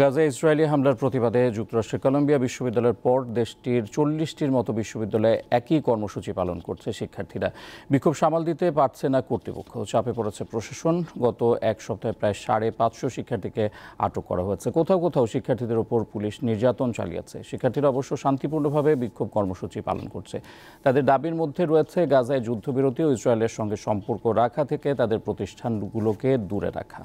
Gaza Israeli হামলার প্রতিবাদে যুক্তরাষ্ট্রের কলম্বিয়া বিশ্ববিদ্যালয়ের পর দেশটির চল্লিশটির মতো বিশ্ববিদ্যালয়ে একই কর্মসূচি পালন করছে শিক্ষার্থীরা। বিক্ষোভ সামাল দিতে পারছে না কর্তৃপক্ষ। চাপে পড়েছে প্রশাসন। গত এক সপ্তাহে প্রায় সাড়ে পাঁচশো শিক্ষার্থীকে আটক করা হয়েছে। কোথাও কোথাও শিক্ষার্থীদের ওপর পুলিশ নির্যাতন চালিয়েছে। শিক্ষার্থীরা অবশ্য শান্তিপূর্ণভাবে বিক্ষোভ কর্মসূচি পালন করছে। তাদের দাবির মধ্যে রয়েছে গাজায় যুদ্ধবিরতি ও ইসরায়েলের সঙ্গে সম্পর্ক রাখা থেকে তাদের প্রতিষ্ঠানগুলোকে দূরে রাখা।